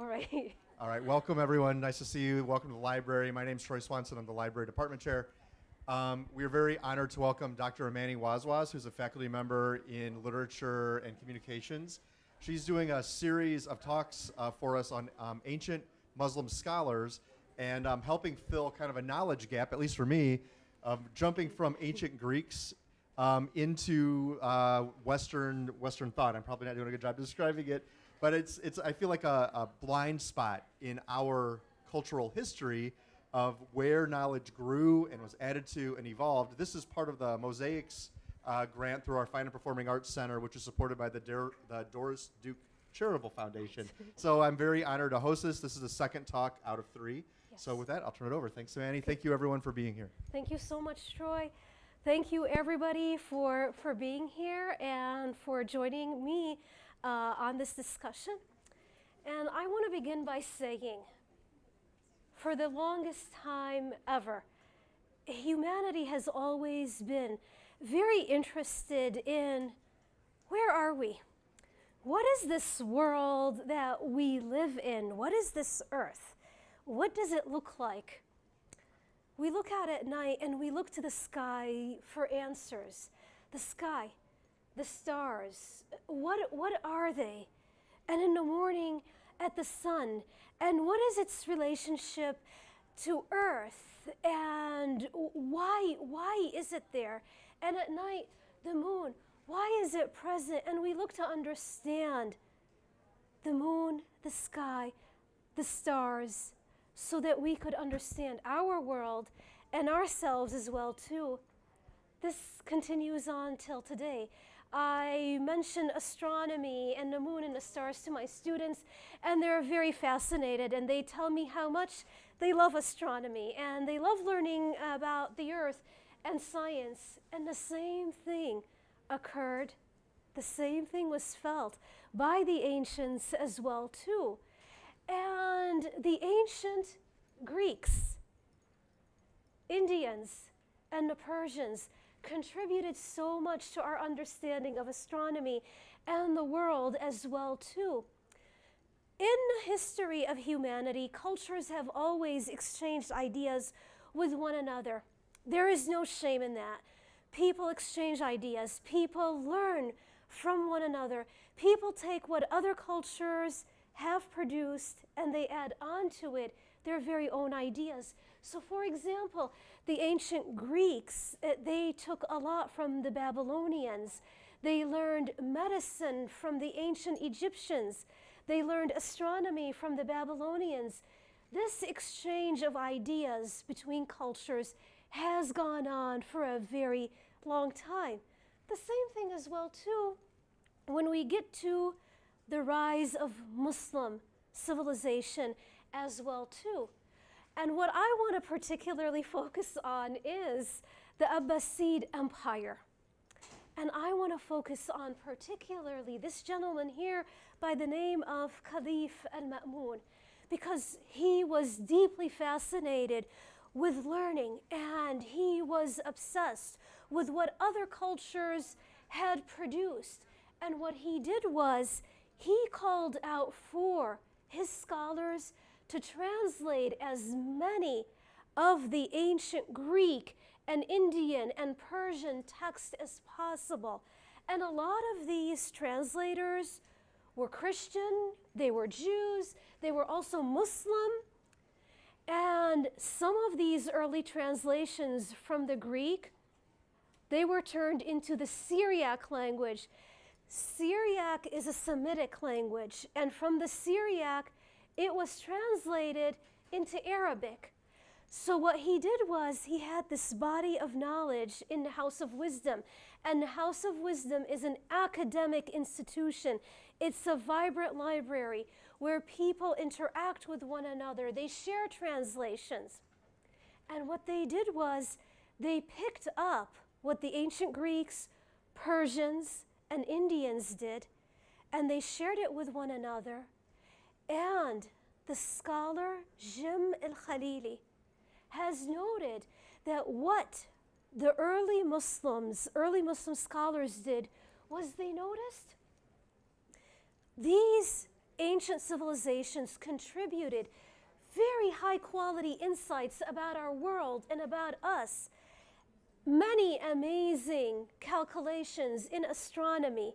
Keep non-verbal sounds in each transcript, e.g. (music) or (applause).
All right. (laughs) All right, welcome everyone. Nice to see you. Welcome to the library. My name is Troy Swanson. I'm the library department chair. Um, we are very honored to welcome Dr. Amani Wazwaz, who's a faculty member in literature and communications. She's doing a series of talks uh, for us on um, ancient Muslim scholars and um, helping fill kind of a knowledge gap, at least for me, of jumping from ancient Greeks um, into uh, Western Western thought. I'm probably not doing a good job describing it, but it's it's I feel like a, a blind spot in our cultural history of where knowledge grew and was added to and evolved. This is part of the Mosaics uh, grant through our Fine and Performing Arts Center, which is supported by the, Dar- the Doris Duke Charitable Foundation. (laughs) so I'm very honored to host this. This is the second talk out of three. Yes. So with that, I'll turn it over. Thanks, Manny. Thank you, everyone, for being here. Thank you so much, Troy. Thank you, everybody, for, for being here and for joining me uh, on this discussion. And I want to begin by saying, for the longest time ever, humanity has always been very interested in where are we? What is this world that we live in? What is this earth? What does it look like? We look out at night and we look to the sky for answers. The sky, the stars, what, what are they? And in the morning, at the sun, and what is its relationship to earth? And why, why is it there? And at night, the moon, why is it present? And we look to understand the moon, the sky, the stars, so that we could understand our world and ourselves as well too. This continues on till today. I mention astronomy and the moon and the stars to my students, and they're very fascinated, and they tell me how much they love astronomy and they love learning about the earth and science. And the same thing occurred, the same thing was felt by the ancients as well too. And the ancient Greeks, Indians, and the Persians contributed so much to our understanding of astronomy and the world as well too. In the history of humanity, cultures have always exchanged ideas with one another. There is no shame in that. People exchange ideas, people learn from one another. People take what other cultures have produced and they add on to it their very own ideas. So, for example, the ancient Greeks, eh, they took a lot from the Babylonians. They learned medicine from the ancient Egyptians. They learned astronomy from the Babylonians. This exchange of ideas between cultures has gone on for a very long time. The same thing as well too when we get to the rise of Muslim civilization as well too. And what I want to particularly focus on is the Abbasid Empire. And I want to focus on particularly this gentleman here by the name of Caliph al-Ma'mun because he was deeply fascinated with learning and he was obsessed with what other cultures had produced. And what he did was he called out for his scholars to translate as many of the ancient Greek and Indian and Persian texts as possible. And a lot of these translators were Christian, they were Jews, they were also Muslim. And some of these early translations from the Greek, they were turned into the Syriac language. Syriac is a Semitic language, and from the Syriac, it was translated into Arabic. So, what he did was he had this body of knowledge in the House of Wisdom. And the House of Wisdom is an academic institution, it's a vibrant library where people interact with one another, they share translations. And what they did was they picked up what the ancient Greeks, Persians, and Indians did, and they shared it with one another. And the scholar Jim al Khalili has noted that what the early Muslims, early Muslim scholars did was they noticed these ancient civilizations contributed very high quality insights about our world and about us. Many amazing calculations in astronomy,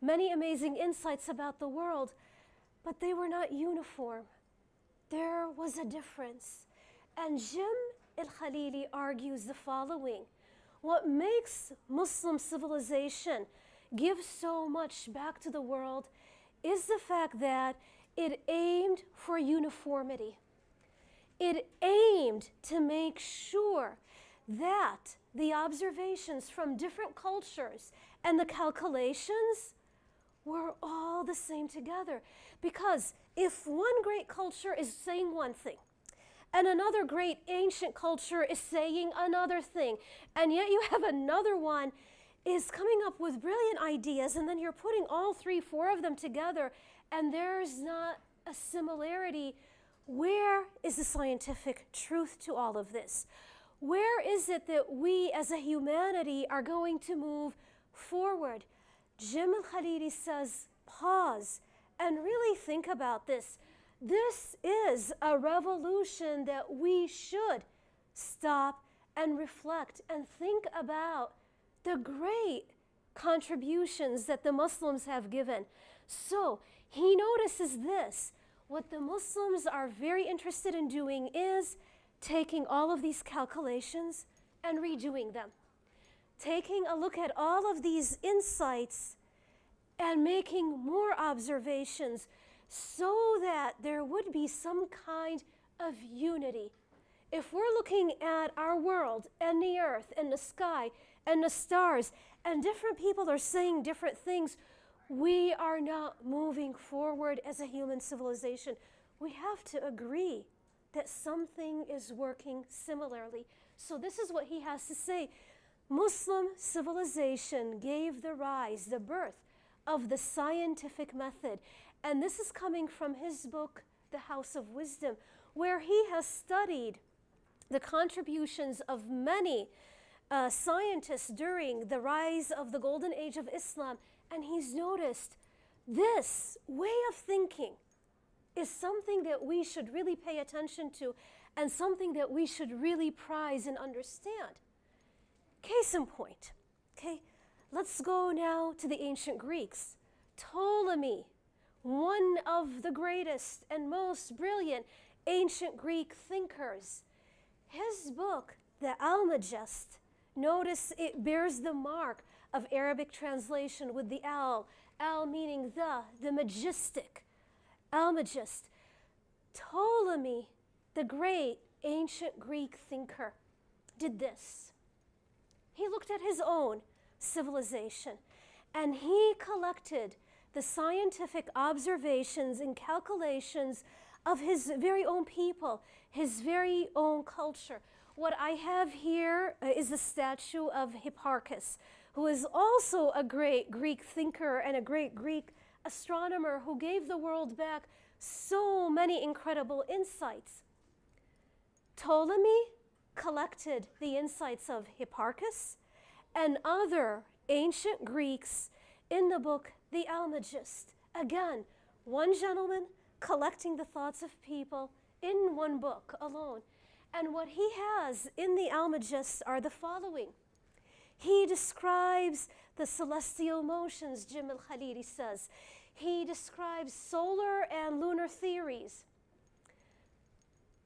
many amazing insights about the world, but they were not uniform. There was a difference. And Jim el Khalili argues the following What makes Muslim civilization give so much back to the world is the fact that it aimed for uniformity. It aimed to make sure that the observations from different cultures and the calculations were all the same together. Because if one great culture is saying one thing, and another great ancient culture is saying another thing, and yet you have another one is coming up with brilliant ideas, and then you're putting all three, four of them together, and there's not a similarity. Where is the scientific truth to all of this? Where is it that we as a humanity are going to move forward? Jim al Khalili says, pause and really think about this. This is a revolution that we should stop and reflect and think about the great contributions that the Muslims have given. So he notices this. What the Muslims are very interested in doing is taking all of these calculations and redoing them. Taking a look at all of these insights and making more observations so that there would be some kind of unity. If we're looking at our world and the earth and the sky and the stars, and different people are saying different things, we are not moving forward as a human civilization. We have to agree that something is working similarly. So, this is what he has to say Muslim civilization gave the rise, the birth of the scientific method. And this is coming from his book, The House of Wisdom, where he has studied the contributions of many uh, scientists during the rise of the golden age of Islam, and he's noticed this way of thinking is something that we should really pay attention to and something that we should really prize and understand. Case in point, okay, let's go now to the ancient Greeks. Ptolemy, one of the greatest and most brilliant ancient Greek thinkers, his book, the Almagest, Notice it bears the mark of Arabic translation with the al, al meaning the, the majestic, Almagest. Ptolemy, the great ancient Greek thinker, did this. He looked at his own civilization and he collected the scientific observations and calculations of his very own people, his very own culture. What I have here is uh, a statue of Hipparchus, who is also a great Greek thinker and a great Greek astronomer who gave the world back so many incredible insights. Ptolemy collected the insights of Hipparchus and other ancient Greeks in the book The Almagest. Again, one gentleman collecting the thoughts of people in one book alone. And what he has in the Almagest are the following. He describes the celestial motions, Jim al Khalili says. He describes solar and lunar theories,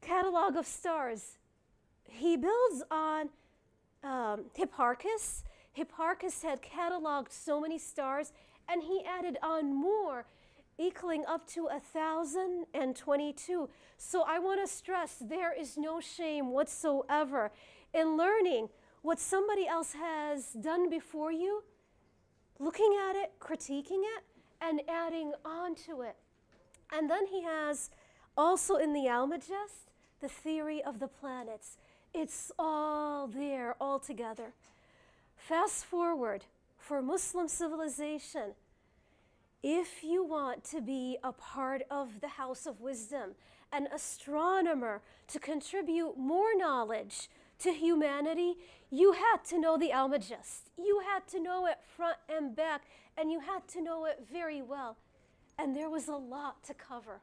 catalog of stars. He builds on um, Hipparchus. Hipparchus had cataloged so many stars, and he added on more equaling up to a 1,022. So I want to stress there is no shame whatsoever in learning what somebody else has done before you, looking at it, critiquing it, and adding on to it. And then he has also in the Almagest the theory of the planets. It's all there, all together. Fast forward for Muslim civilization if you want to be a part of the house of wisdom, an astronomer to contribute more knowledge to humanity, you had to know the Almagest. You had to know it front and back, and you had to know it very well. and there was a lot to cover.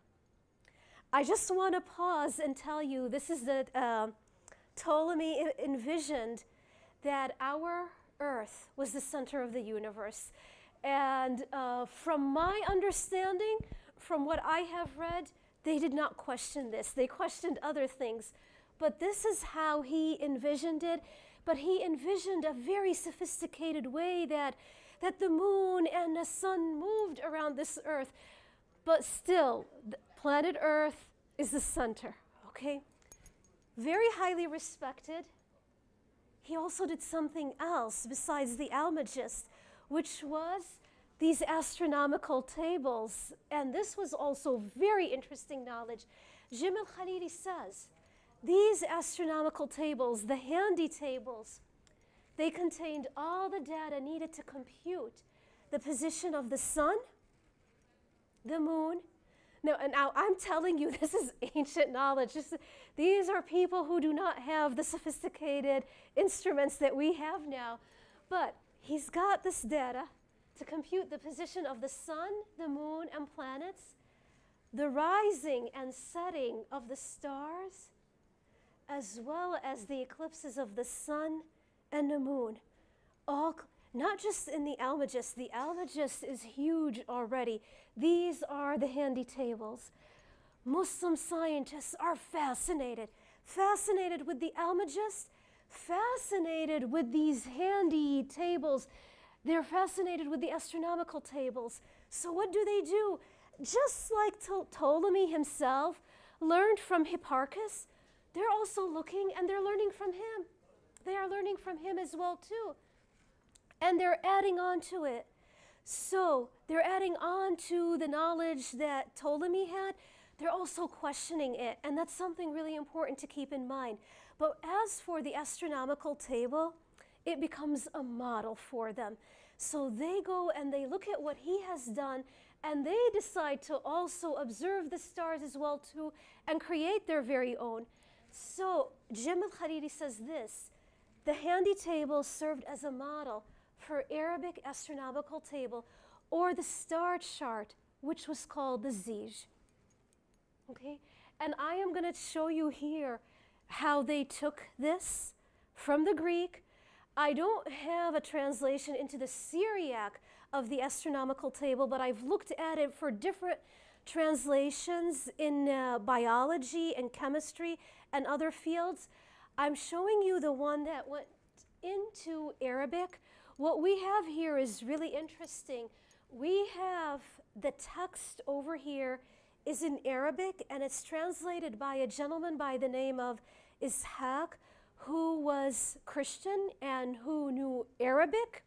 I just want to pause and tell you this is that uh, Ptolemy envisioned that our earth was the center of the universe. And uh, from my understanding, from what I have read, they did not question this. They questioned other things. But this is how he envisioned it. But he envisioned a very sophisticated way that, that the moon and the sun moved around this earth. But still, planet Earth is the center, okay? Very highly respected. He also did something else besides the Almagest, which was these astronomical tables. And this was also very interesting knowledge. Jim al Khalili says these astronomical tables, the handy tables, they contained all the data needed to compute the position of the sun, the moon. Now, and now I'm telling you, (laughs) this is ancient knowledge. This, these are people who do not have the sophisticated instruments that we have now. But he's got this data to compute the position of the sun, the moon, and planets, the rising and setting of the stars, as well as the eclipses of the sun and the moon. All, not just in the Almagest, the Almagest is huge already. These are the handy tables. Muslim scientists are fascinated, fascinated with the Almagest, fascinated with these handy tables they're fascinated with the astronomical tables. So, what do they do? Just like Ptolemy himself learned from Hipparchus, they're also looking and they're learning from him. They are learning from him as well, too. And they're adding on to it. So, they're adding on to the knowledge that Ptolemy had. They're also questioning it. And that's something really important to keep in mind. But as for the astronomical table, it becomes a model for them. So they go and they look at what he has done and they decide to also observe the stars as well too and create their very own. So Jim al-Khalili says this, the handy table served as a model for Arabic astronomical table or the star chart which was called the Zij. Okay? And I am going to show you here how they took this from the Greek I don't have a translation into the Syriac of the astronomical table, but I've looked at it for different translations in uh, biology and chemistry and other fields. I'm showing you the one that went into Arabic. What we have here is really interesting. We have the text over here is in Arabic and it's translated by a gentleman by the name of Ishaq who was Christian and who knew Arabic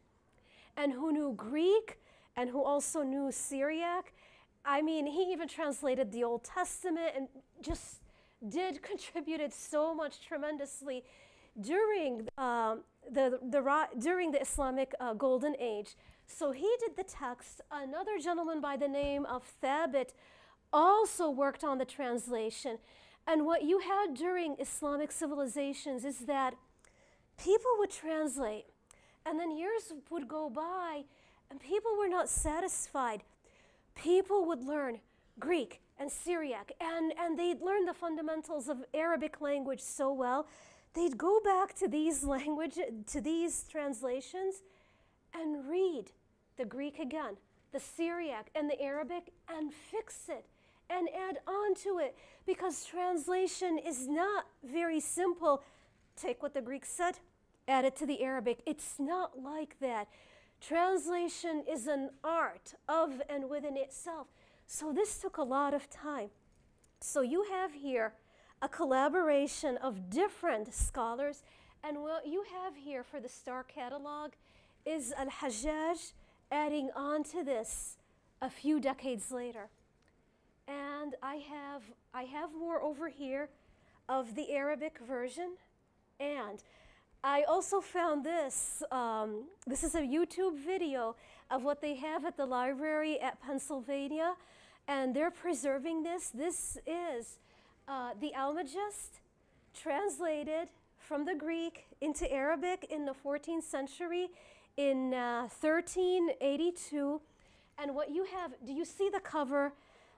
and who knew Greek and who also knew Syriac. I mean, he even translated the Old Testament and just did (laughs) contributed so much tremendously during um, the, the during the Islamic uh, Golden Age. So he did the text. Another gentleman by the name of Thabit also worked on the translation. And what you had during Islamic civilizations is that people would translate, and then years would go by, and people were not satisfied. People would learn Greek and Syriac, and, and they'd learn the fundamentals of Arabic language so well, they'd go back to these (laughs) language, to these translations, and read the Greek again, the Syriac and the Arabic, and fix it and add on to it because translation is not very simple. Take what the Greek said, add it to the Arabic. It's not like that. Translation is an art of and within itself. So this took a lot of time. So you have here a collaboration of different scholars. And what you have here for the star catalog is Al Hajjaj adding on to this a few decades later. And I have, I have more over here of the Arabic version. And I also found this. Um, this is a YouTube video of what they have at the library at Pennsylvania. And they're preserving this. This is uh, the Almagest translated from the Greek into Arabic in the 14th century in uh, 1382 And what you have, do you see the cover?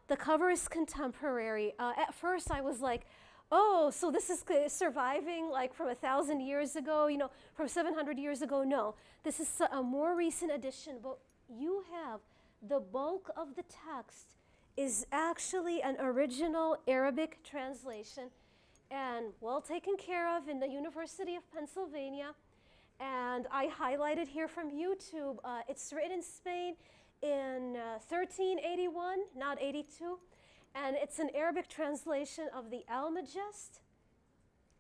The cover is contemporary. Uh, at first, I was like, oh, so this is surviving like from a thousand years ago, you know, from 700 years ago. No, this is a more recent edition, but you have the bulk of the text is actually an original Arabic translation and well taken care of in the University of Pennsylvania. And I highlighted here from YouTube. Uh, it's written in Spain in uh, 1381, not 82. And it's an Arabic translation of the Almagest.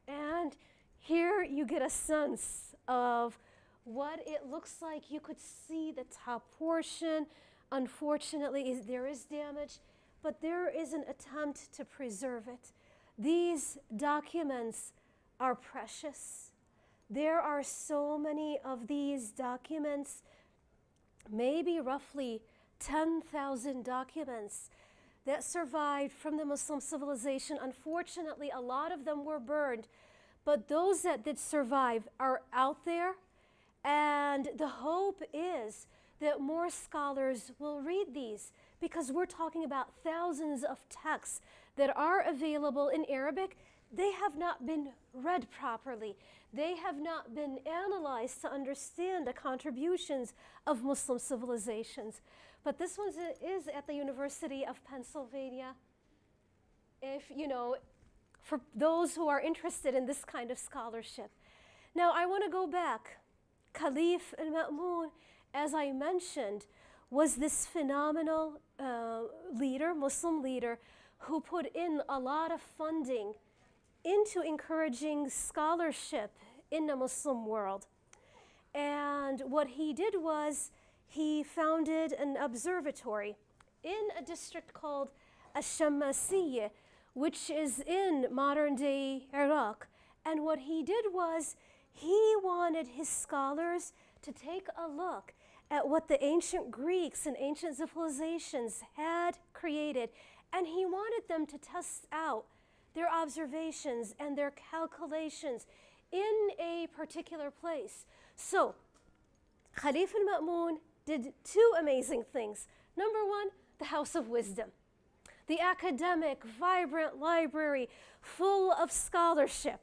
And here you get a sense of what it looks like. You could see the top portion. Unfortunately, is, there is damage, but there is an attempt to preserve it. These documents are precious. There are so many of these documents, maybe roughly 10,000 documents that survived from the Muslim civilization. Unfortunately, a lot of them were burned, but those that did survive are out there, and the hope is that more scholars will read these because we're talking about thousands of texts that are available in Arabic. They have not been read properly. They have not been analyzed to understand the contributions of Muslim civilizations. But this one is at the University of Pennsylvania. If, you know, for those who are interested in this kind of scholarship. Now, I want to go back. Caliph al-Ma'mun, as I mentioned, was this phenomenal uh, leader, Muslim leader, who put in a lot of funding into encouraging scholarship in the Muslim world. And what he did was he founded an observatory in a district called Ash-Shammasiyya, which is in modern day Iraq. And what he did was he wanted his scholars to take a look at what the ancient Greeks and ancient civilizations had created. And he wanted them to test out their observations and their calculations in a particular place. So, Khalif al-Ma'mun did two amazing things. Number one, the House of Wisdom, the academic, vibrant library full of scholarship,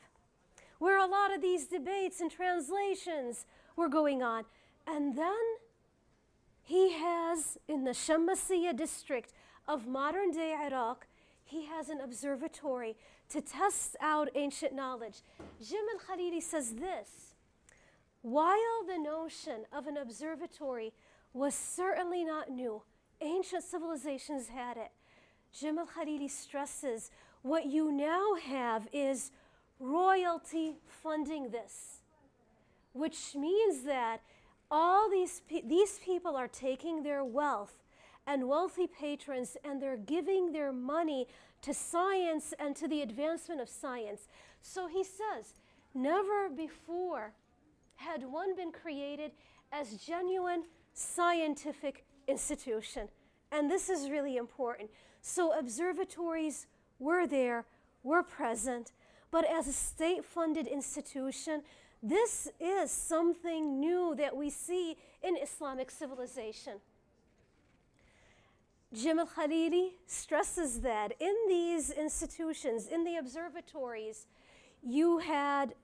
where a lot of these debates and translations were going on. And then he has, in the Shammasiyya district of modern day Iraq, he has an observatory to test out ancient knowledge. Jim al Khalili says this while the notion of an observatory was certainly not new. Ancient civilizations had it. Jim al Khalili stresses what you now have is royalty funding this, which means that all these, pe- these people are taking their wealth and wealthy patrons and they're giving their money to science and to the advancement of science. So he says, never before had one been created as genuine scientific institution. And this is really important. So observatories were there, were present, but as a state funded institution, this is something new that we see in Islamic civilization. Jim al Khalili stresses that in these institutions, in the observatories, you had,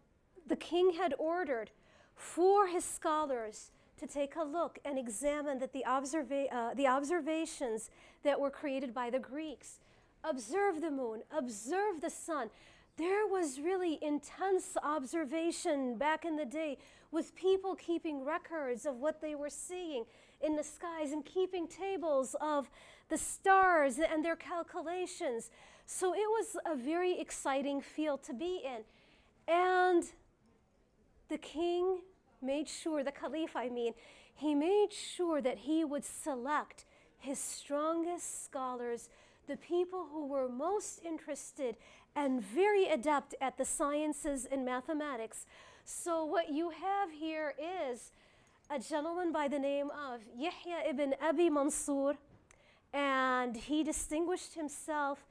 the king had ordered for his scholars to take a look and examine that the, observa- uh, the observations that were created by the Greeks. Observe the moon, observe the sun. There was really intense observation back in the day with people keeping records of what they were seeing in the skies and keeping tables of the stars and their calculations. So it was a very exciting field to be in. And the king made sure, the caliph, I mean, he made sure that he would select his strongest scholars, the people who were most interested and very adept at the sciences and mathematics. So, what you have here is a gentleman by the name of Yahya ibn Abi Mansur, and he distinguished himself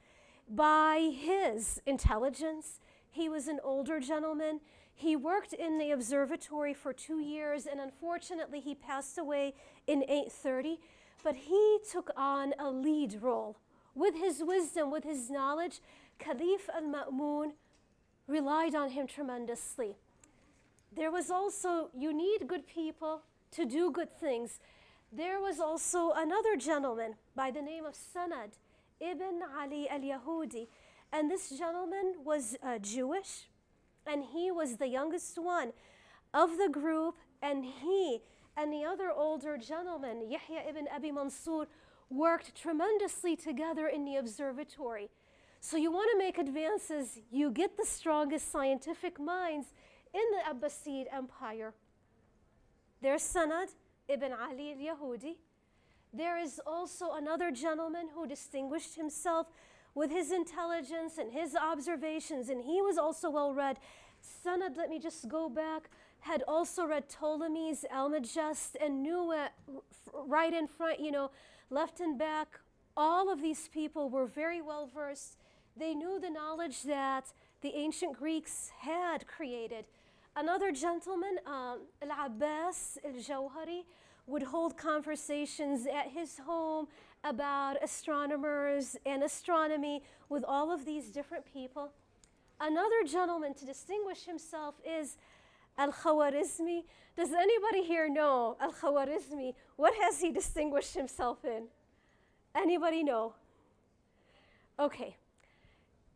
by his intelligence. He was an older gentleman. He worked in the observatory for two years, and unfortunately, he passed away in 830. but he took on a lead role. With his wisdom, with his knowledge, Caliph al Ma'mun relied on him tremendously. There was also, you need good people to do good things. There was also another gentleman by the name of Sanad ibn Ali al Yahudi. And this gentleman was uh, Jewish, and he was the youngest one of the group, and he and the other older gentleman, Yahya ibn Abi Mansur, worked tremendously together in the observatory. So you want to make advances, you get the strongest scientific minds in the Abbasid Empire. There's Sanad ibn Ali al-Yahudi. There is also another gentleman who distinguished himself with his intelligence and his observations, and he was also well read. Sanad, let me just go back, had also read Ptolemy's Almagest and knew it right in front, you know, left and back. All of these people were very well versed. They knew the knowledge that the ancient Greeks had created. Another gentleman, um, Al Abbas al Jawhari, would hold conversations at his home about astronomers and astronomy with all of these different people. Another gentleman to distinguish himself is Al Khawarizmi. Does anybody here know Al Khawarizmi? What has he distinguished himself in? Anybody know? Okay.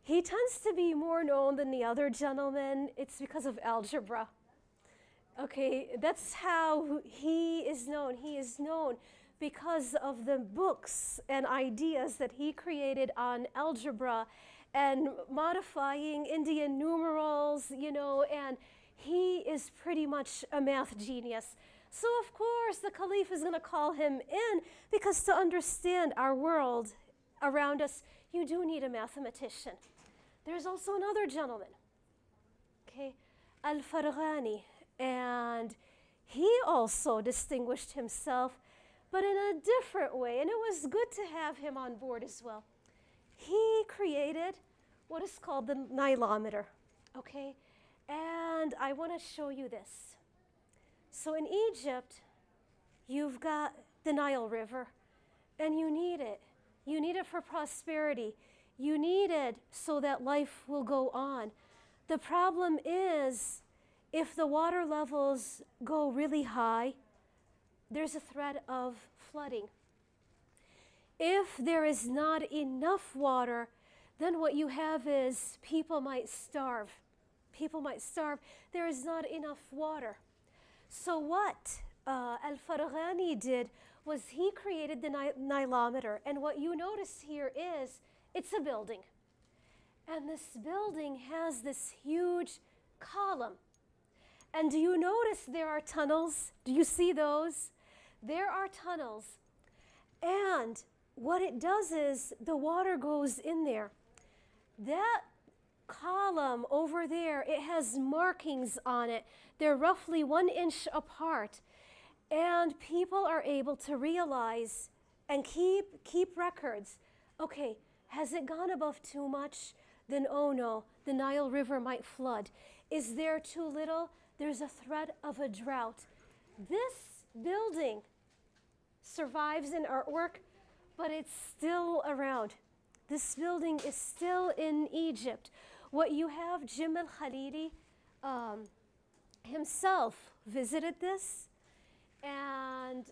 He tends to be more known than the other gentlemen. It's because of algebra. Okay, that's how he is known. He is known because of the books and ideas that he created on algebra and modifying Indian numerals, you know, and he is pretty much a math genius. So, of course, the caliph is going to call him in because to understand our world around us, you do need a mathematician. There's also another gentleman, okay, Al Farghani, and he also distinguished himself, but in a different way, and it was good to have him on board as well. He created what is called the Nilometer, okay? And I want to show you this. So in Egypt, you've got the Nile River, and you need it. You need it for prosperity. You need it so that life will go on. The problem is if the water levels go really high, there's a threat of flooding. If there is not enough water, then what you have is people might starve. People might starve. There is not enough water. So, what uh, Al Farghani did was he created the Nilometer. And what you notice here is it's a building. And this building has this huge column. And do you notice there are tunnels? Do you see those? There are tunnels. And what it does is the water goes in there. That column over there, it has markings on it. They're roughly one inch apart. And people are able to realize and keep, keep records. Okay, has it gone above too much? Then, oh no, the Nile River might flood. Is there too little? There's a threat of a drought. This building survives in artwork, but it's still around. This building is still in Egypt. What you have, Jim al Khalili um, himself visited this, and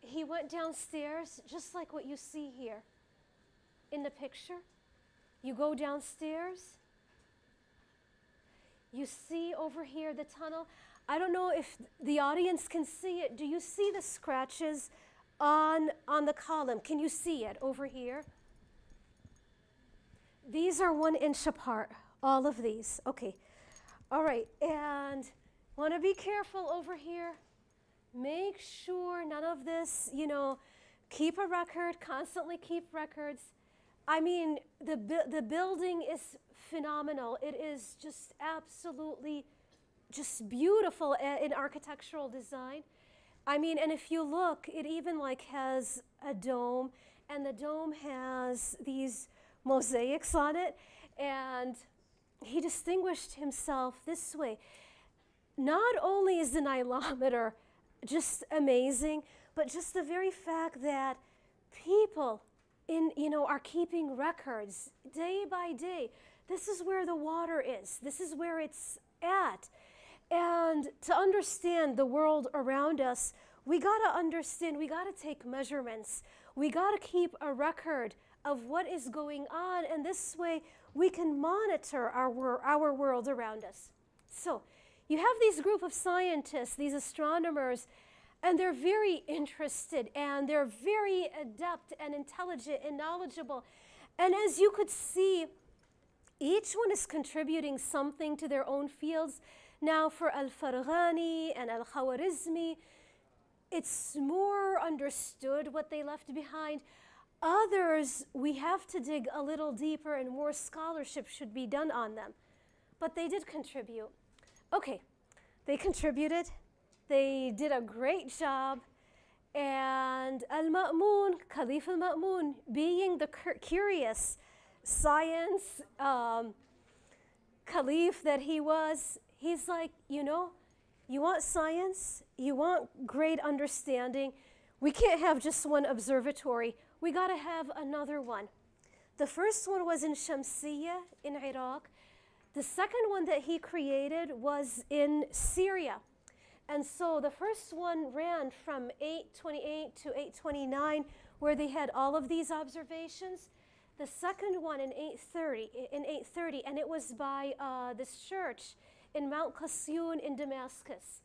he went downstairs, just like what you see here in the picture. You go downstairs. You see over here the tunnel. I don't know if the audience can see it. Do you see the scratches on, on the column? Can you see it over here? These are one inch apart, all of these. Okay. All right. And want to be careful over here. Make sure none of this, you know, keep a record, constantly keep records. I mean, the, bu- the building is phenomenal. It is just absolutely just beautiful eh, in architectural design. I mean, and if you look, it even like has a dome, and the dome has these mosaics on it, and he distinguished himself this way. Not only is the Nilometer just amazing, but just the very fact that people in, you know, are keeping records day by day. This is where the water is. This is where it's at. And to understand the world around us, we got to understand, we got to take measurements. We got to keep a record of what is going on. And this way, we can monitor our, our world around us. So, you have these group of scientists, these astronomers, and they're very interested and they're very adept and intelligent and knowledgeable. And as you could see, each one is contributing something to their own fields. Now, for Al Farghani and Al Khawarizmi, it's more understood what they left behind. Others, we have to dig a little deeper and more scholarship should be done on them. But they did contribute. Okay, they contributed, they did a great job, and Al Ma'mun, Caliph Al Ma'mun, being the curious science um, caliph that he was, he's like, you know, you want science, you want great understanding. We can't have just one observatory, we got to have another one. The first one was in Shamsiyya in Iraq. The second one that he created was in Syria. And so the first one ran from 828 to 829, where they had all of these observations. The second one in 830, in 830 and it was by uh, this church in Mount Qasyun in Damascus.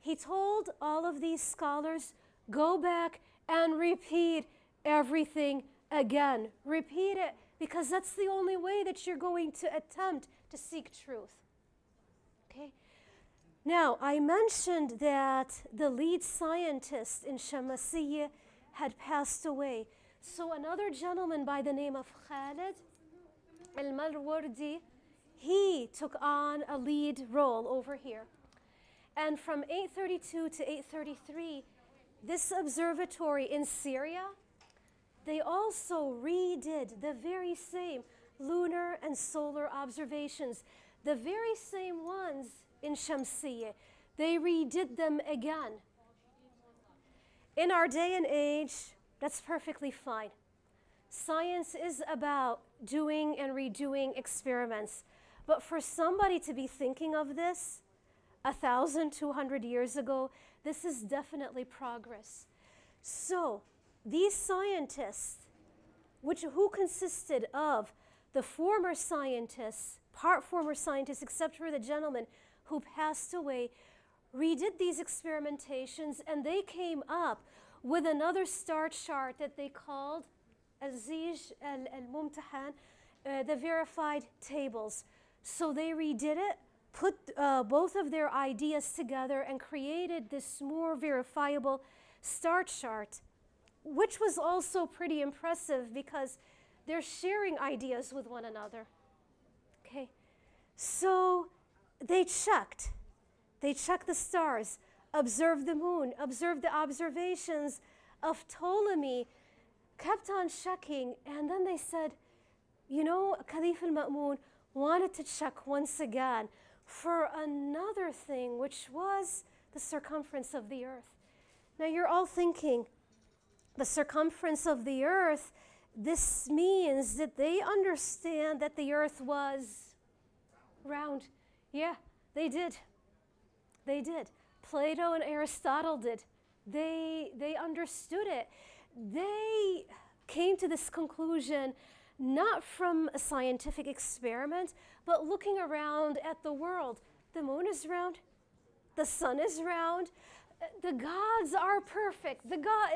He told all of these scholars, go back and repeat everything again. Repeat it because that's the only way that you're going to attempt to seek truth. Now, I mentioned that the lead scientist in Shamsiyya had passed away. So another gentleman by the name of Khalid al-Malwardi, he took on a lead role over here. And from 832 to 833, this observatory in Syria, they also redid the very same lunar and solar observations, the very same ones in Shamsiyya. They redid them again. In our day and age, that's perfectly fine. Science is about doing and redoing experiments. But for somebody to be thinking of this a thousand, two hundred years ago, this is definitely progress. So, these scientists, which who consisted of the former scientists, part former scientists, except for the gentleman who passed away, redid these experimentations and they came up with another star chart that they called Az-Zij al-Mumtahan, uh, the verified tables. So they redid it, put uh, both of their ideas together and created this more verifiable star chart, which was also pretty impressive because they're sharing ideas with one another. Okay, so they checked. They checked the stars observed the moon, observed the observations of Ptolemy, kept on checking, and then they said, you know, Caliph al-Ma'mun wanted to check once again for another thing, which was the circumference of the earth. Now you're all thinking, the circumference of the earth, this means that they understand that the earth was round. Yeah, they did. They did. Plato and Aristotle did. They, they understood it. They came to this conclusion not from a scientific experiment, but looking around at the world. The moon is round, the sun is round, the gods are perfect. The God,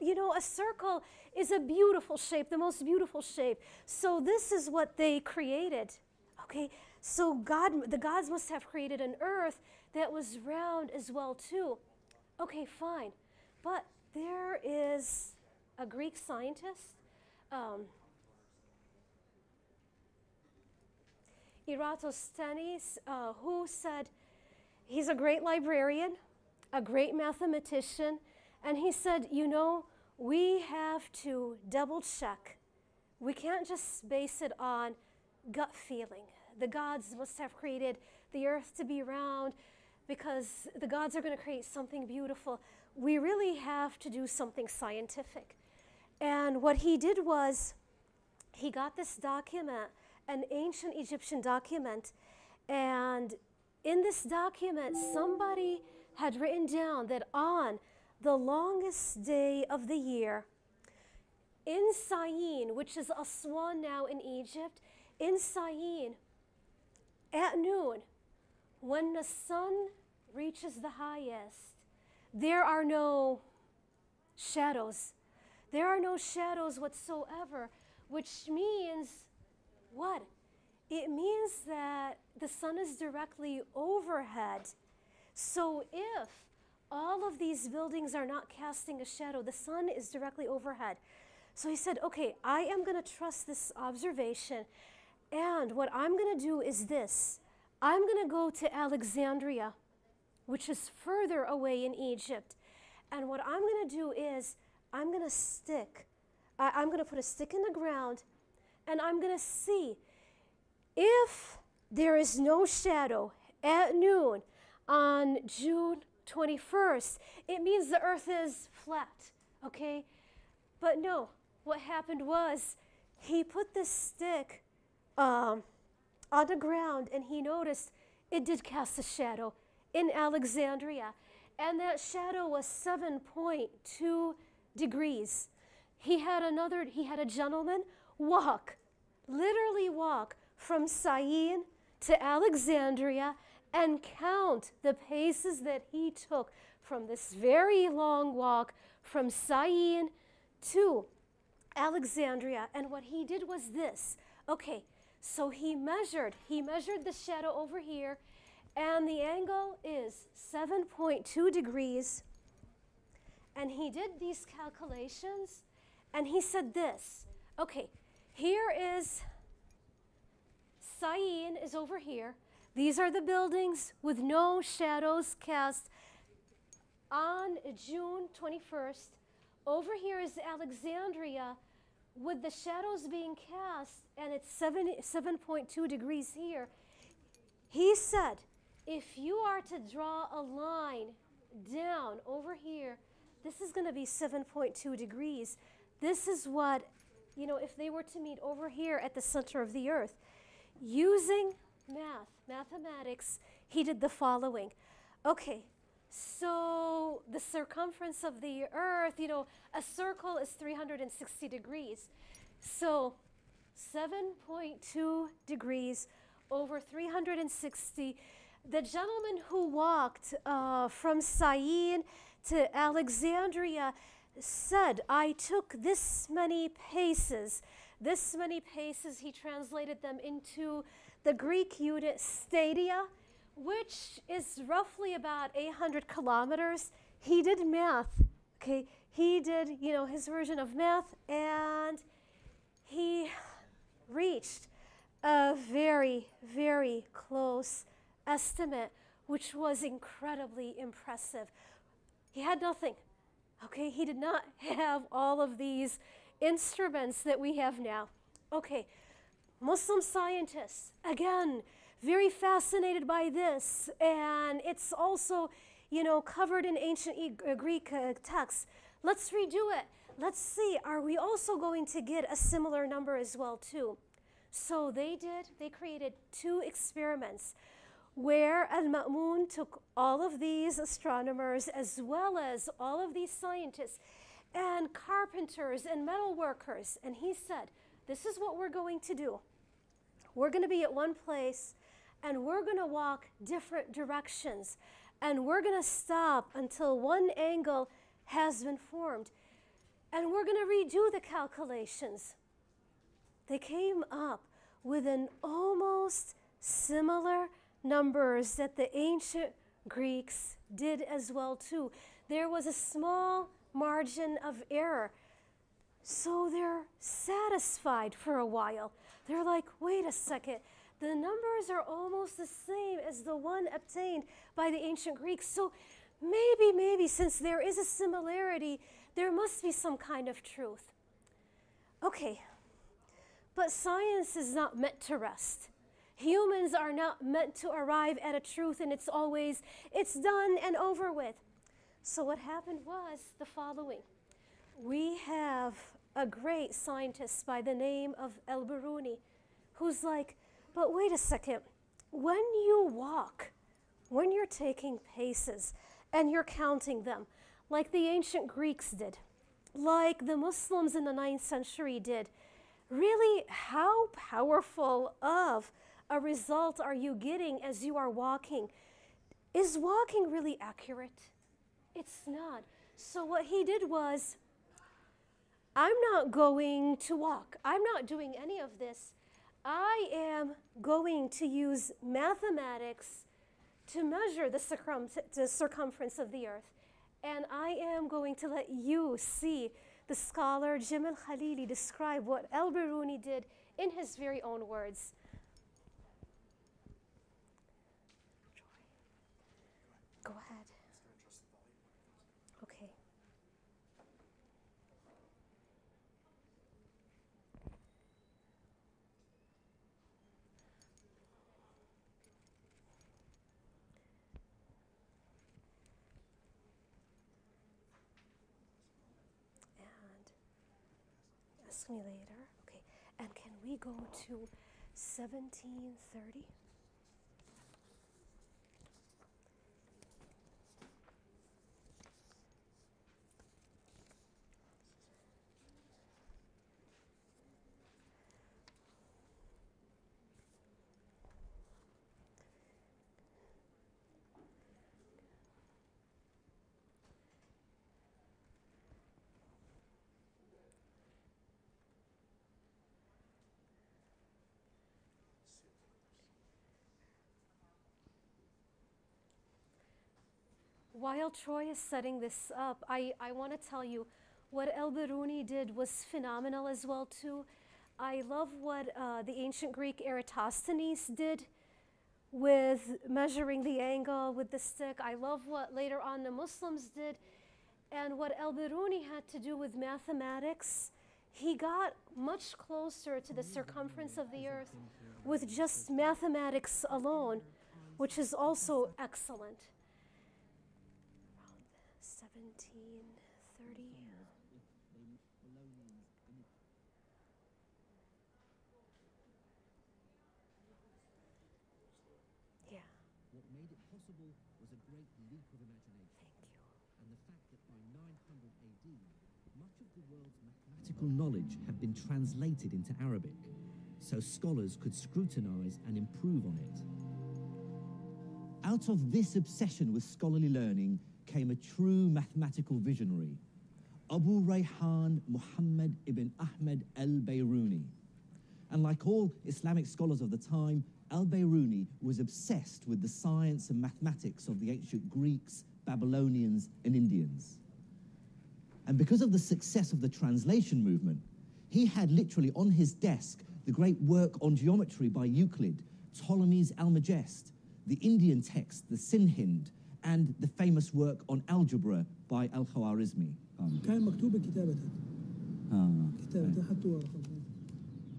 you know, a circle is a beautiful shape, the most beautiful shape. So this is what they created. Okay, so God, the gods must have created an earth that was round as well too. Okay, fine. But there is a Greek scientist, um, Eratosthenes, uh, who said he's a great librarian, a great mathematician, and he said, you know, we have to double check. We can't just base it on gut feeling. The gods must have created the earth to be round, because the gods are going to create something beautiful, we really have to do something scientific. And what he did was he got this document, an ancient Egyptian document, and in this document, somebody had written down that on the longest day of the year, in Syene, which is Aswan now in Egypt, in Syene, at noon, when the sun reaches the highest, there are no shadows. There are no shadows whatsoever, which means what? It means that the sun is directly overhead. So if all of these buildings are not casting a shadow, the sun is directly overhead. So he said, okay, I am going to trust this observation. And what I'm going to do is this I'm going to go to Alexandria, which is further away in Egypt. And what I'm going to do is I'm going to stick, I, I'm going to put a stick in the ground, and I'm going to see if there is no shadow at noon on June 21st, it means the earth is flat, okay? But no, what happened was he put this stick um, on the ground and he noticed it did cast a shadow in Alexandria. And that shadow was 7.2 degrees. He had another, he had a gentleman walk, literally walk from Syene to Alexandria and count the paces that he took from this very long walk from Syene to Alexandria. And what he did was this okay, so he measured, he measured the shadow over here, and the angle is 7.2 degrees. And he did these calculations, and he said this okay, here is Syene is over here. These are the buildings with no shadows cast on June 21st. Over here is Alexandria with the shadows being cast, and it's 7, 7.2 degrees here. He said, if you are to draw a line down over here, this is going to be 7.2 degrees. This is what, you know, if they were to meet over here at the center of the earth, using math, mathematics, he did the following. Okay, so the circumference of the earth, you know, a circle is 360 degrees. So 7.2 degrees over 360. The gentleman who walked uh, from Syene to Alexandria said, I took this many paces this many paces, he translated them into the Greek unit stadia, which is roughly about 800 kilometers. He did math, okay? He did, you know, his version of math, and he reached a very, very close estimate, which was incredibly impressive. He had nothing, okay? He did not have all of these instruments that we have now. Okay, Muslim scientists, again, very fascinated by this, and it's also, you know, covered in ancient uh, Greek uh, texts. Let's redo it. Let's see, are we also going to get a similar number as well, too? So they did, they created two experiments where Al-Ma'mun took all of these astronomers as well as all of these scientists and carpenters and metal workers. And he said, This is what we're going to do. We're going to be at one place and we're going to walk different directions. And we're going to stop until one angle has been formed. And we're going to redo the calculations. They came up with an almost similar numbers that the ancient Greeks did as well too. There was a small margin of error. So they're satisfied for a while. They're like, wait a second, the numbers are almost the same as the one obtained by the ancient Greeks. So maybe, maybe, since there is a similarity, there must be some kind of truth. Okay, but science is not meant to rest. Humans are not meant to arrive at a truth and it's always, it's done and over with. So what happened was the following. We have a great scientist by the name of El Biruni, who's like, but wait a second, when you walk, when you're taking paces and you're counting them, like the ancient Greeks did, like the Muslims in the 9th century did, really, how powerful of a result are you getting as you are walking? Is walking really accurate? It's not. So, what he did was, I'm not going to walk. I'm not doing any of this. I am going to use mathematics to measure the, circum- the circumference of the earth. And I am going to let you see the scholar Jim al Khalili describe what El Biruni did in his very own words. Go ahead. Okay. And ask me later. Okay. And can we go to 1730? While Troy is setting this up, I, I want to tell you what El Biruni did was phenomenal as well too. I love what uh, the ancient Greek Eratosthenes did with measuring the angle with the stick. I love what later on the Muslims did and what El Biruni had to do with mathematics. He got much closer to the circumference of the earth with just mathematics alone, which is also excellent. Around 1730. Yeah, What made it possible was a great leap of imagination. thank you. And the fact that by 900 AD, much of the world's knowledge had been translated into Arabic, so scholars could scrutinize and improve on it. Out of this obsession with scholarly learning came a true mathematical visionary, Abu Rayhan Muhammad ibn Ahmed al Bayruni. And like all Islamic scholars of the time, al Bayruni was obsessed with the science and mathematics of the ancient Greeks, Babylonians, and Indians. And because of the success of the translation movement, he had literally on his desk the great work on geometry by Euclid, Ptolemy's Almagest, the Indian text, the Sindhind, and the famous work on algebra by Al-Khwarizmi.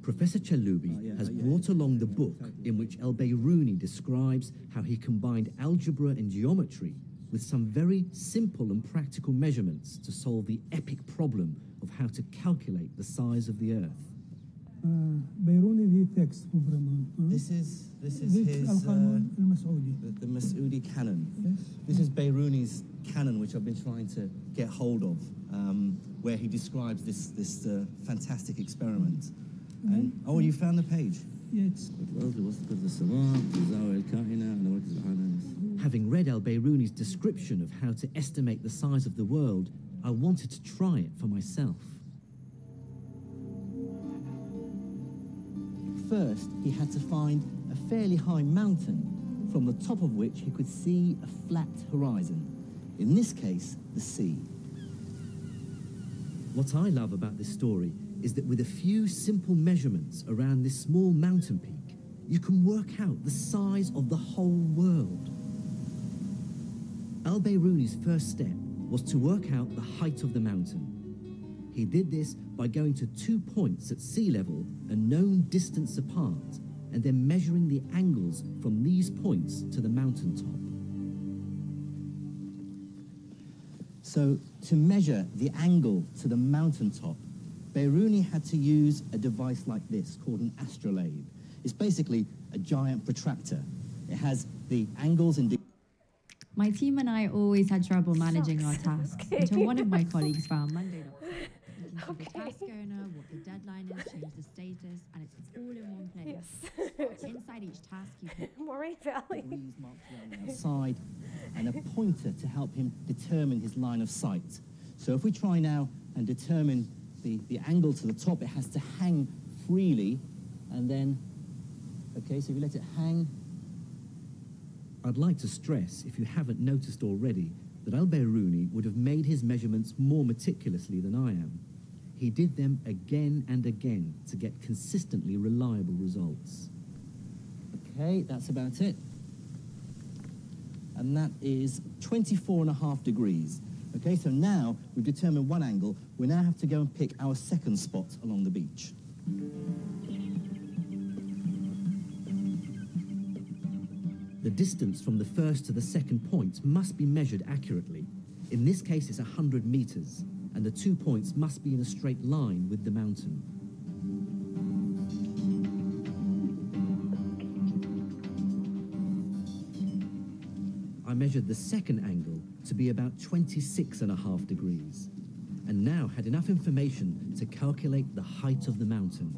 Professor Chalubi uh, yeah, has yeah, brought yeah, along the book in which El Beiruni describes how he combined algebra and geometry with some very simple and practical measurements to solve the epic problem of how to calculate the size of the Earth. This is this is his uh, the, Masudi Canon. Yes. This is Beiruni's canon, which I've been trying to get hold of, um, where he describes this this uh, fantastic experiment. And oh, you found the page. Yes. Having read El Bayruni's description of how to estimate the size of the world, I wanted to try it for myself. First, he had to find a fairly high mountain from the top of which he could see a flat horizon. In this case, the sea. What I love about this story is that with a few simple measurements around this small mountain peak, you can work out the size of the whole world. Al Bayruni's first step was to work out the height of the mountain. He did this by going to two points at sea level a known distance apart and then measuring the angles from these points to the mountaintop. So, to measure the angle to the mountaintop, Biruni had to use a device like this called an astrolabe. It's basically a giant protractor. It has the angles and My team and I always had trouble managing our (laughs) tasks Okay. until one of my colleagues found Monday. You can see the Okay. task owner, what the deadline is, change the status, and it's all in one place. Yes. (laughs) Inside each task, you can Moraine Valley. degrees marked around the outside and a pointer to help him determine his line of sight. So if we try now and determine the, the angle to the top, it has to hang freely and then, okay, so if you let it hang. I'd like to stress, if you haven't noticed already, that Al Biruni would have made his measurements more meticulously than I am. He did them again and again to get consistently reliable results. Okay, that's about it. And that is 24 and a half degrees. Okay, so now we've determined one angle. We now have to go and pick our second spot along the beach. The distance from the first to the second point must be measured accurately. In this case, it's 100 meters, and the two points must be in a straight line with the mountain. I measured the second angle to be about 26 and a half degrees, and now had enough information to calculate the height of the mountain.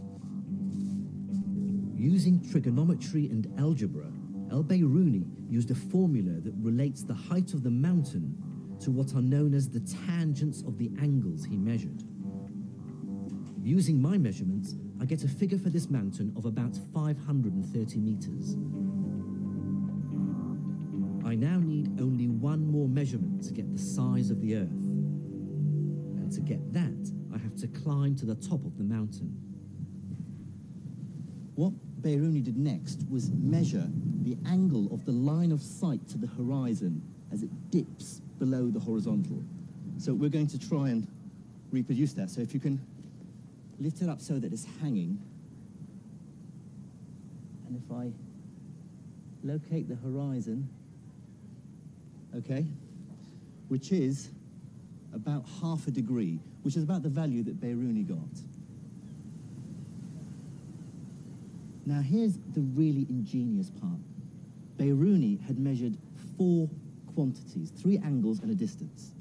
Using trigonometry and algebra, El Beiruni used a formula that relates the height of the mountain to what are known as the tangents of the angles he measured. Using my measurements, I get a figure for this mountain of about 530 meters. I now need only one more measurement to get the size of the Earth. And to get that, I have to climb to the top of the mountain. What Beiruni did next was measure the angle of the line of sight to the horizon as it dips below the horizontal. So we're going to try and reproduce that. So if you can lift it up so that it's hanging, and if I locate the horizon, okay, which is about half a degree, which is about the value that Beiruni got. Now, here's the really ingenious part. Beiruni had measured four quantities, three angles and a distance.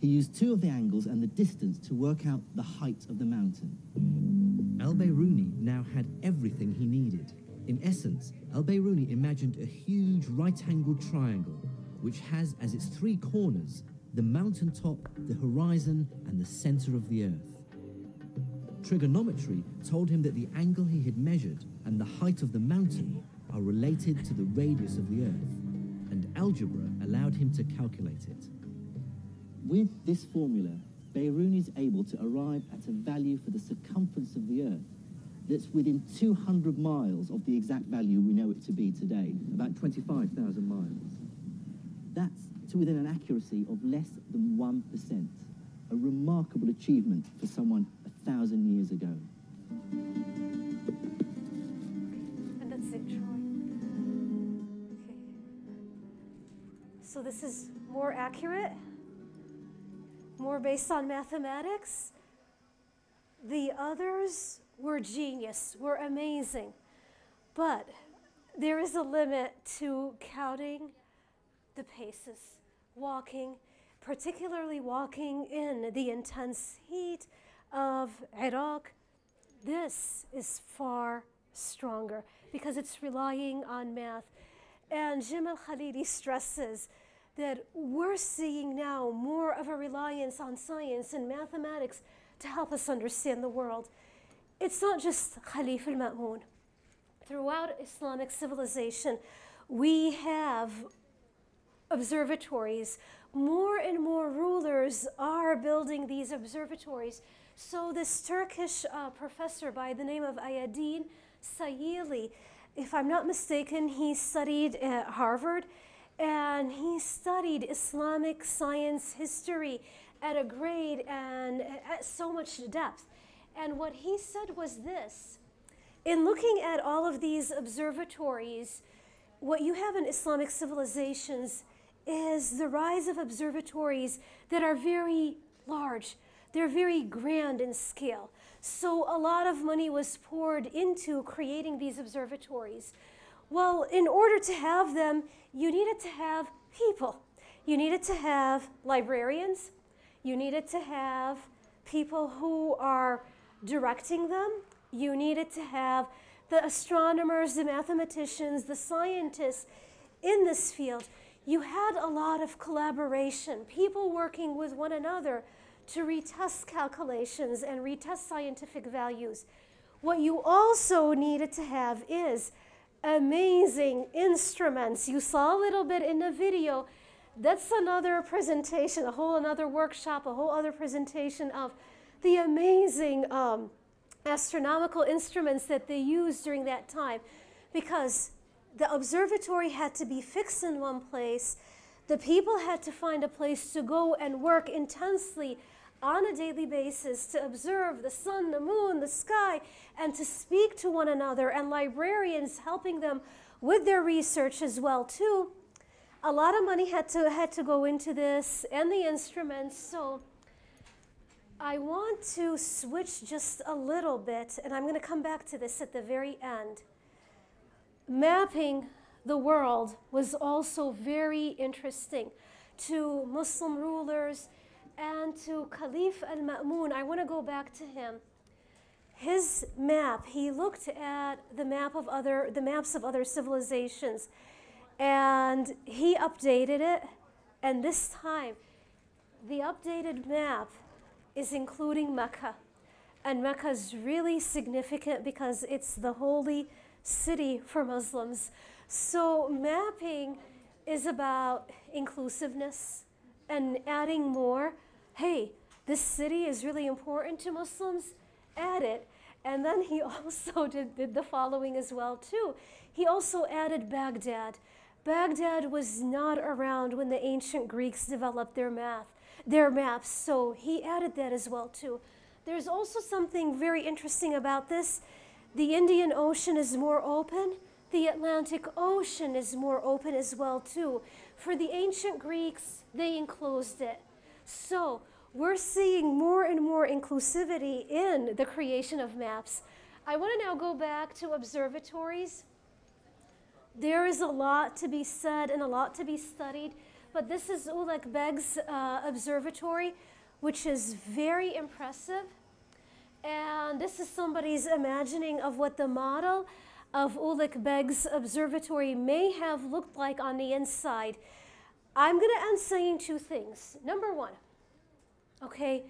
He used two of the angles and the distance to work out the height of the mountain. Al Beiruni now had everything he needed. In essence, Al Beiruni imagined a huge right-angled triangle, which has as its three corners the mountaintop, the horizon, and the center of the earth. Trigonometry told him that the angle he had measured and the height of the mountain are related to the radius of the Earth, and algebra allowed him to calculate it. With this formula, Beiruni is able to arrive at a value for the circumference of the Earth that's within 200 miles of the exact value we know it to be today, about 25,000 miles. That's to within an accuracy of less than 1%, a remarkable achievement for someone thousand years ago. And that's it, Troy. Okay. So this is more accurate, more based on mathematics. The others were genius, were amazing. But there is a limit to counting the paces, walking, particularly walking in the intense heat of Iraq. This is far stronger because it's relying on math. And Jim Al Khalili stresses that we're seeing now more of a reliance on science and mathematics to help us understand the world. It's not just Khalif al Ma'mun. Throughout Islamic civilization, we have observatories. More and more rulers are building these observatories. So, this Turkish uh, professor by the name of Ayadin Sayili, if I'm not mistaken, he studied at Harvard and he studied Islamic science history at a grade and at so much depth. And what he said was this in looking at all of these observatories, what you have in Islamic civilizations is the rise of observatories that are very large. They're very grand in scale. So a lot of money was poured into creating these observatories. Well, in order to have them, you needed to have people. You needed to have librarians. You needed to have people who are directing them. You needed to have the astronomers, the mathematicians, the scientists in this field. You had a lot of collaboration, people working with one another to retest calculations and retest scientific values. What you also needed to have is amazing instruments. You saw a little bit in the video. That's another presentation, a whole another workshop, a whole other presentation of the amazing um, astronomical instruments that they used during that time because the observatory had to be fixed in one place. The people had to find a place to go and work intensely on a daily basis to observe the sun, the moon, the sky, and to speak to one another, and librarians helping them with their research as well too. A lot of money had to had to go into this and the instruments. So I want to switch just a little bit, and I'm going to come back to this at the very end. Mapping the world was also very interesting to Muslim rulers and to Caliph al Ma'mun. I want to go back to him. His map, he looked at the map of other the maps of other civilizations and he updated it and this time the updated map is including Mecca. And Mecca is really significant because it's the holy city for Muslims. So mapping is about inclusiveness and adding more. Hey, this city is really important to Muslims, add it. And then he (laughs) also did, did the following as well too. He also added Baghdad. Baghdad was not around when the ancient Greeks developed their math their maps. So he added that as well too. There's also something very interesting about this. The Indian Ocean is more open. The Atlantic Ocean is more open as well too. For the ancient Greeks, they enclosed it. So we're seeing more and more inclusivity in the creation of maps. I want to now go back to observatories. There is a lot to be said and a lot to be studied but this is Ulugh Beg's uh, observatory, which is very impressive. And this is somebody's imagining of what the model of Ulugh Beg's observatory may have looked like on the inside. I'm going to end saying two things. Number one, okay,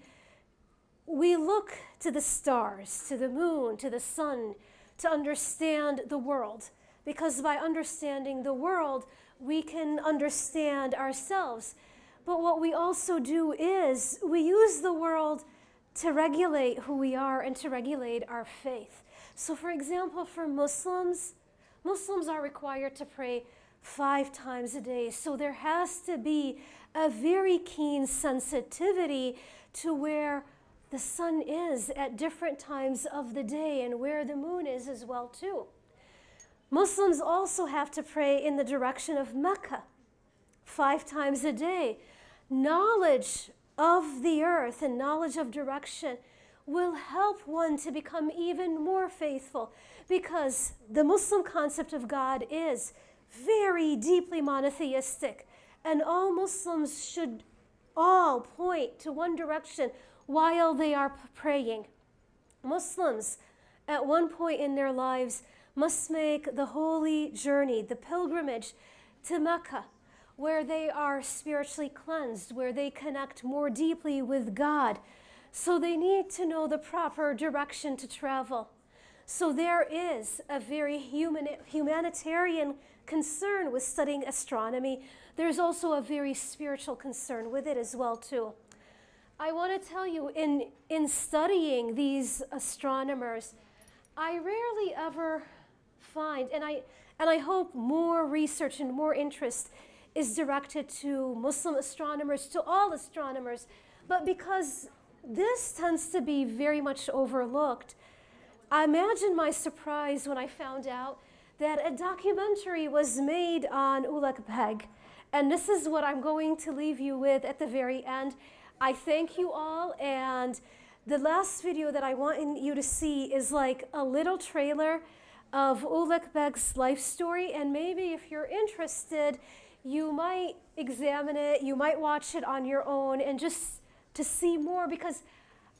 we look to the stars, to the moon, to the sun to understand the world. Because by understanding the world, we can understand ourselves. But what we also do is we use the world to regulate who we are and to regulate our faith. So, for example, for Muslims, Muslims are required to pray five times a day. So, there has to be a very keen sensitivity to where the sun is at different times of the day and where the moon is as well too. Muslims also have to pray in the direction of Mecca five times a day. Knowledge of the earth and knowledge of direction will help one to become even more faithful because the Muslim concept of God is very deeply monotheistic, and all Muslims should all point to one direction while they are praying. Muslims, at one point in their lives, must make the holy journey, the pilgrimage to Mecca, where they are spiritually cleansed, where they connect more deeply with God. So they need to know the proper direction to travel. So there is a very human, humanitarian concern with studying astronomy. There's also a very spiritual concern with it as well too. I want to tell you in in studying these astronomers, I rarely ever find. And I, and I hope more research and more interest is directed to Muslim astronomers, to all astronomers. But because this tends to be very much overlooked, I imagine my surprise when I found out that a documentary was made on Ulugh Beg. And this is what I'm going to leave you with at the very end. I thank you all, and the last video that I want you to see is like a little trailer of Ulugh Beg's life story, and maybe if you're interested, you might examine it, you might watch it on your own, and just to see more because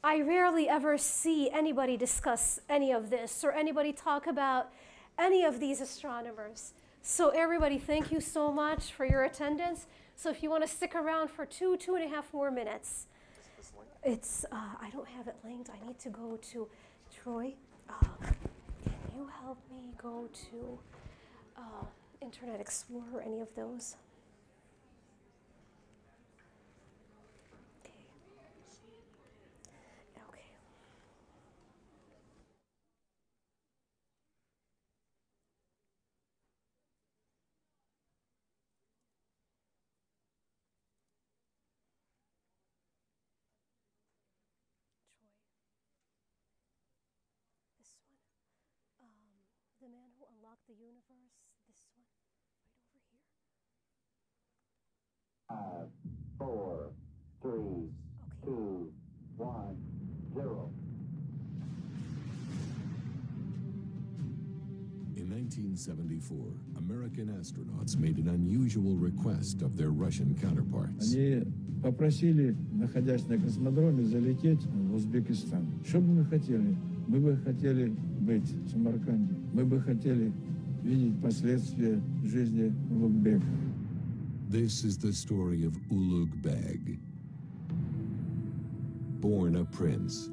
I rarely ever see anybody discuss any of this or anybody talk about any of these astronomers. So, everybody, thank you so much for your attendance. So, if you want to stick around for two, two and a half more minutes, it's, uh, I don't have it linked. I need to go to Troy. Uh, can you help me go to uh, Internet Explorer or any of those? man who unlocked the universe, this one, right over here. Five, four, three, okay. two, one, zero. In 1974, American astronauts made an unusual request of their Russian counterparts. Они попросили, находясь на космодроме, залететь в Узбекистан. Что бы мы хотели? Мы бы хотели быть в Самарканде. Мы бы хотели видеть последствия жизни Улугбека. This is the story of Ulugh Beg. Born a prince,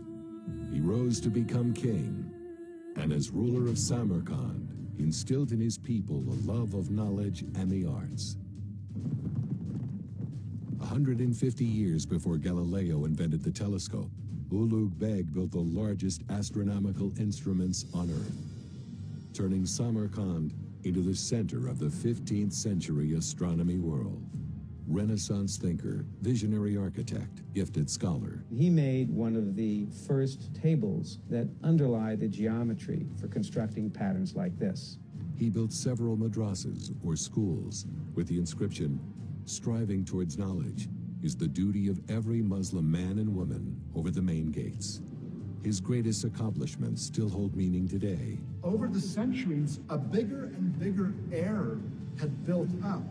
he rose to become king, and as ruler of Samarkand, instilled in his people a love of knowledge and the arts. 150 years before Galileo invented the telescope, Ulugh Beg built the largest astronomical instruments on Earth, turning Samarkand into the center of the 15th century astronomy world. Renaissance thinker, visionary architect, gifted scholar. He made one of the first tables that underlie the geometry for constructing patterns like this. He built several madrasas, or schools, with the inscription, striving towards knowledge, is the duty of every Muslim man and woman over the main gates. His greatest accomplishments still hold meaning today. Over the centuries, a bigger and bigger error had built up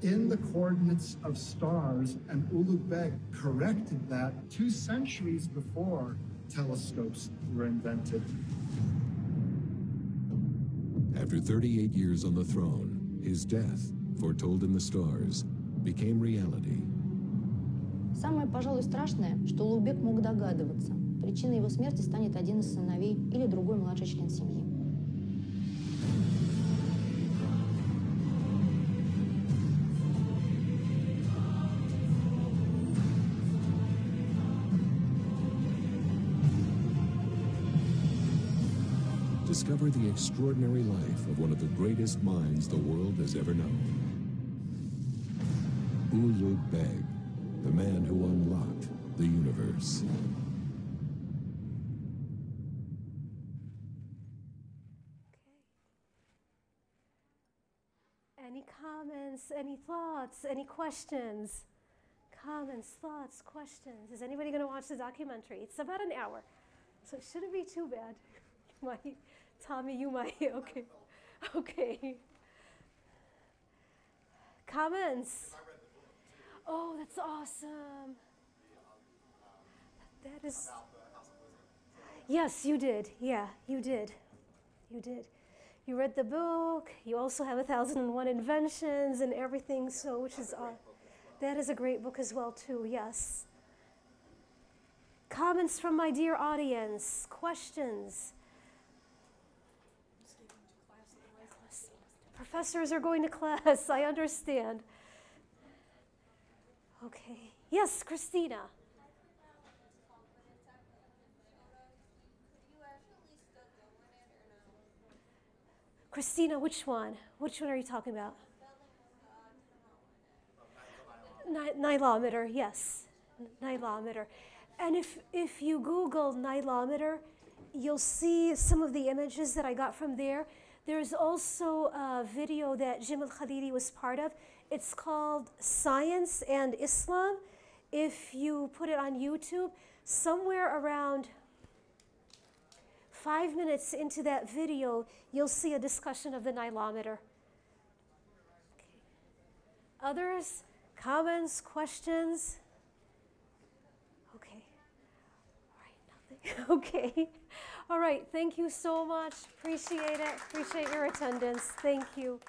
in the coordinates of stars, and Ulugh Beg corrected that two centuries before telescopes were invented. After 38 years on the throne, his death, foretold in the stars, became reality Самое, пожалуй, страшное, что Улугбек мог догадываться. Причиной его смерти станет один из сыновей или другой младший член семьи. Discover the extraordinary life of one of the greatest minds the world has ever known. Ulugh Beg the man who unlocked the universe. Okay. Any comments, any thoughts, any questions? Comments, thoughts, questions. Is anybody going to watch the documentary? It's about an hour, so it shouldn't be too bad. (laughs) You might, Tommy, you might. (laughs) Okay. Okay. Comments? Oh, that's awesome. That is. Yes, you did. Yeah, you did. You did. You read the book. You also have a thousand and one inventions and everything. So, which is uh, that is a great book as well too. Yes. Comments from my dear audience. Questions. Professors are going to class. (laughs) I understand. Okay. Yes, Christina. Christina, which one? Which one are you talking about? nilometer, yes, nilometer. And if, if you Google nilometer, you'll see some of the images that I got from there. There's also a video that Jim Al-Khalili was part of. It's called Science and Islam. If you put it on YouTube, somewhere around five minutes into that video, you'll see a discussion of the nilometer. Okay. Others, comments, questions? Okay. All right, nothing. (laughs) okay. All right, thank you so much. Appreciate it. Appreciate your attendance. Thank you.